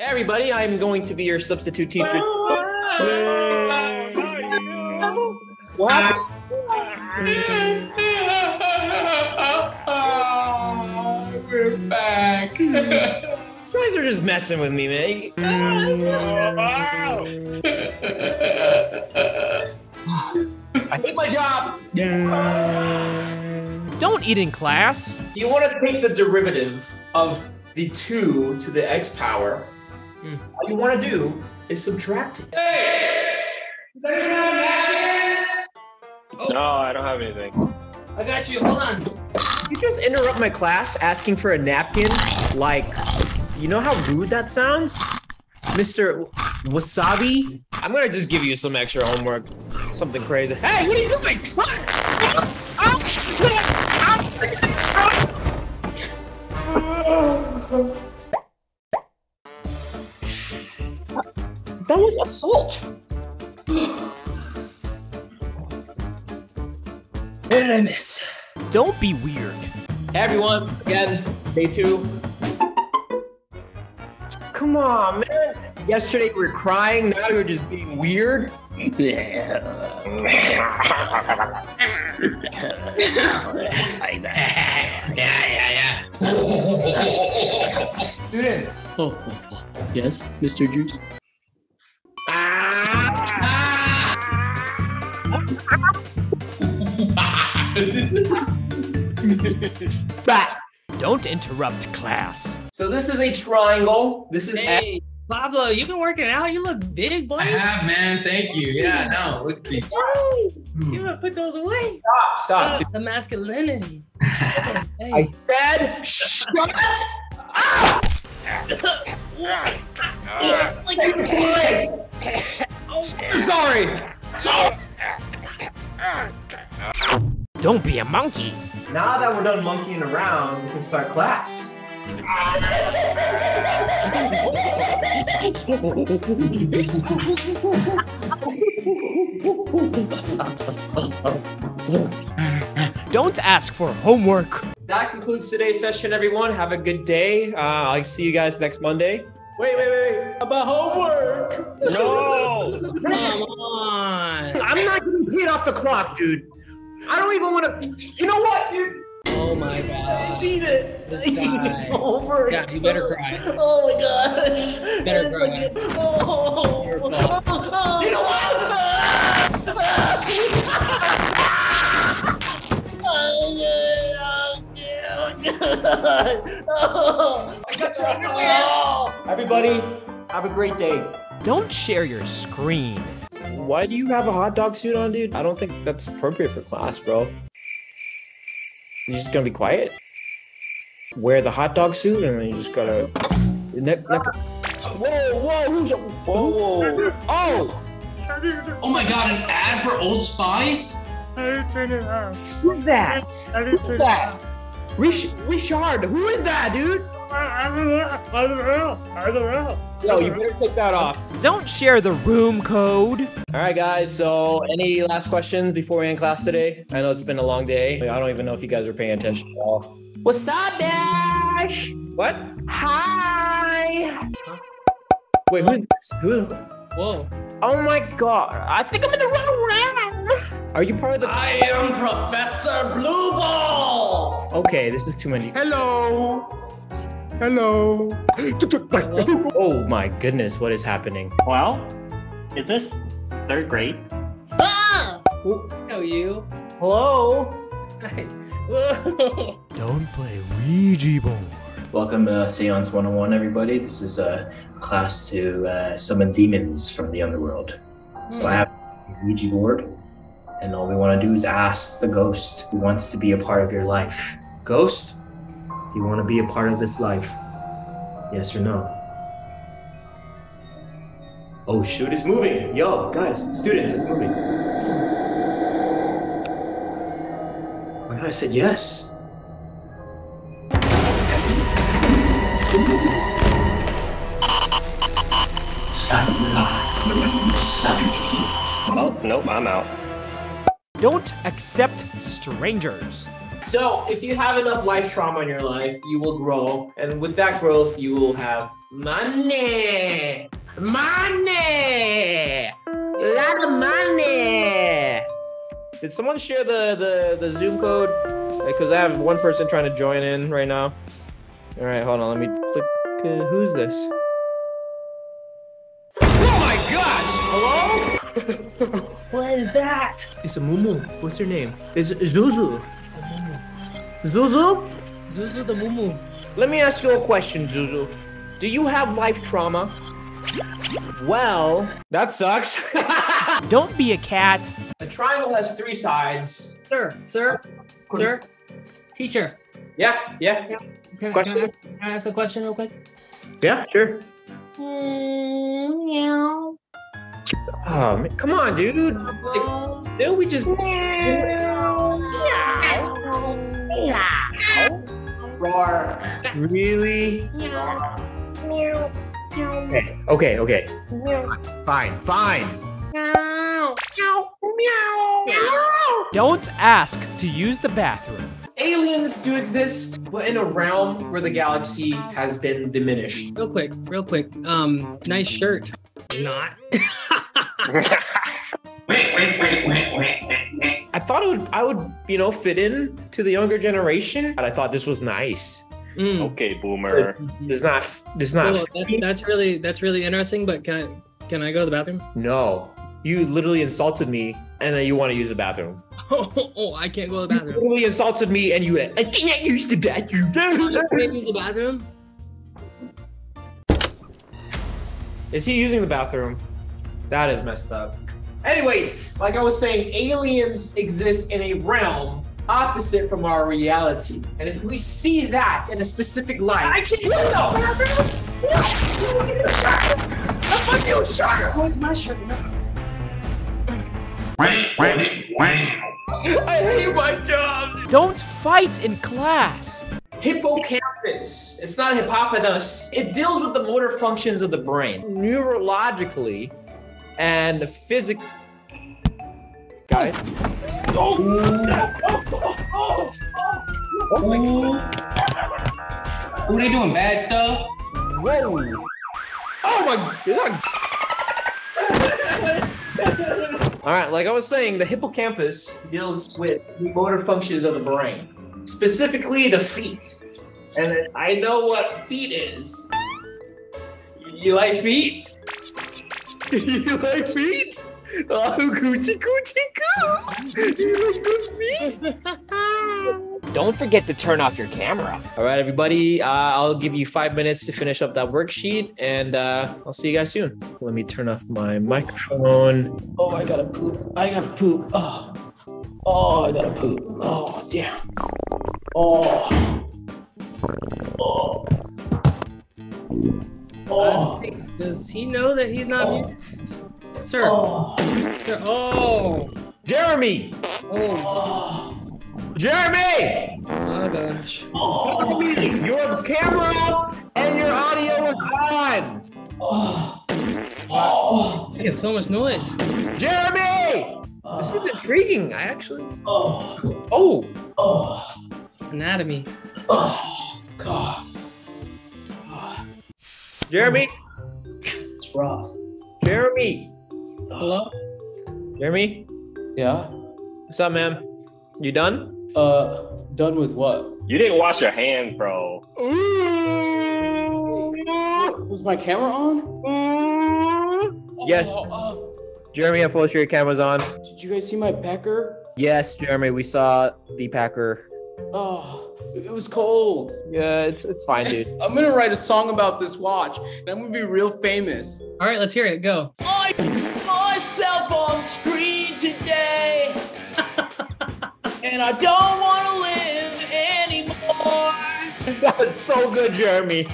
Hey everybody, I'm going to be your substitute teacher. What? We're back. Hmm. You guys are just messing with me, man. I hate my job. Don't eat in class. Do you want to take the derivative of the 2 to the x power? Hmm. All you want to do is subtract it. hey! Does anyone have a napkin? No, I don't have anything. I got you. Hold on. You just interrupt my class asking for a napkin? Like, you know how rude that sounds? Mr. Wassabi? I'm gonna just give you some extra homework. Something crazy. Hey, what are you doing? That did I miss? Don't be weird. Hey everyone, again, day two. Come on, man. Yesterday you were crying, now you're just being weird. Students. Oh, oh, oh. yes, Mr. Juice. Back. Don't interrupt class. So this is a triangle. This is Hey, Pablo, You've been working out? You look big, boy. I have, man. Thank you. Yeah, no. Look at these. Hmm. You gotta put those away. stop. Stop. The masculinity. I said shut up. Sorry. Don't be a monkey. Now that we're done monkeying around, we can start class. Don't ask for homework. That concludes today's session, everyone. Have a good day. Uh, I'll see you guys next Monday. Wait, wait, wait. About homework. No! come on. I'm not getting paid off the clock, dude. I don't even want to. You know what, dude? Oh my god. I Need it. This guy. Over. God, you better cry. Oh my gosh. Better It's cry. like- oh. Your fault. You know what? Everybody, have a great day. Don't share your screen. Why do you have a hot dog suit on, dude? I don't think that's appropriate for class, bro. You're just gonna be quiet? Wear the hot dog suit and then you just gotta. Ne- ne- whoa, whoa, who's. Whoa, whoa. Oh. oh! Oh my god, an ad for Old Spice? Who's that? Who's that? Rish- Richard, who is that, dude? Yo, you better take that off. Don't share the room code. All right, guys. So, any last questions before we end class today? I know it's been a long day. I don't even know if you guys are paying attention at all. What's up, Dash? What? Hi. Wait, who's this? Who? Whoa. Oh my god! I think I'm in the wrong room. Are you part of the? I am Professor Blue Balls. Okay, this is too many. Hello. Hello. Oh my goodness, what is happening? Well, is this third grade? Ah! Know you. Hello. Hey. Whoa. Don't play Ouija board. Welcome to Seance 101, everybody. This is a class to uh, summon demons from the underworld. So I have a Ouija board, and all we want to do is ask the ghost who wants to be a part of your life. Ghost, do you want to be a part of this life? Yes or no? Oh shoot, it's moving. Yo, guys, students, it's moving. Oh my god, I said yes. Oh, nope, I'm out. Don't accept strangers. So, if you have enough life trauma in your life, you will grow, and with that growth, you will have Money! Money! A lot of money! Did someone share the, the, the Zoom code? Because I have one person trying to join in right now. All right, hold on. Let me click. Uh, who's this? Oh my gosh! Hello? What is that? It's a Mumu. What's her name? It's Zuzu. It's a. Zuzu? Zuzu the mumu. Let me ask you a question, Zuzu. Do you have life trauma? Well, that sucks. Don't be a cat. the triangle has three sides. Sir, sir, sir, teacher. Yeah, yeah, Can, Question? can, I, can I ask a question real quick? yeah, sure. Mm, meow. Oh, man, come on, dude. Like, didn't we just? Roar. Really? Okay, okay, okay. Fine, fine. Don't ask to use the bathroom. Aliens do exist, but in a realm where the galaxy has been diminished. Real quick, real quick. Um, nice shirt. Not. I thought it would, I would, you know, fit in to the younger generation. But I thought this was nice. Mm. Okay, boomer. There's not, there's not. That's, that's really that's really interesting. But can I can I go to the bathroom? No, you literally insulted me, and then you want to use the bathroom. Oh, oh, I can't go to the bathroom. You literally insulted me, and you went, I can't use the bathroom. I can't use the bathroom. Is he using the bathroom? That is messed up. Anyways, like I was saying, aliens exist in a realm opposite from our reality. And if we see that in a specific light, I can't use the bathroom. I'm fucking you, shark. Where's my shirt? I hate my job. Don't fight in class. Hippocampus. It's not hippopotamus. It deals with the motor functions of the brain, neurologically and physical. Guys. Who they doing bad stuff? Whoa. Oh my. Is that All right, like I was saying, the hippocampus deals with the motor functions of the brain, specifically the feet. And I know what feet is. You like feet? you like feet? Oh, coochie coochie coo! You like good feet? Don't forget to turn off your camera. All right, everybody. Uh, I'll give you five minutes to finish up that worksheet, and uh, I'll see you guys soon. Let me turn off my microphone. Oh, I gotta poop. I gotta poop. Oh, oh, I gotta poop. Oh, damn. Oh. Oh. Does he know that he's not Oh. here? Sir. Oh. Sir. Oh. Jeremy. Oh. Oh. Jeremy. Oh gosh. Oh. Your camera and your audio is on. Oh. Oh. I get so much noise. Jeremy! This is intriguing. I actually. Oh. Oh. Oh. Anatomy. Oh. God. Jeremy. It's rough. Jeremy. Hello? Jeremy. Yeah. What's up, man? You done? Uh, done with what? You didn't wash your hands, bro. Was my camera on? Yes. Oh, oh. Jeremy, I'm full sure your camera's on. did you guys see my pecker? Yes, Jeremy, we saw the Packer. Oh, it was cold. Yeah, it's it's fine, dude. I'm gonna write a song about this watch, and I'm gonna be real famous. All right, let's hear it. Go. I myself on screen today, and I don't want to live anymore. That's so good, Jeremy.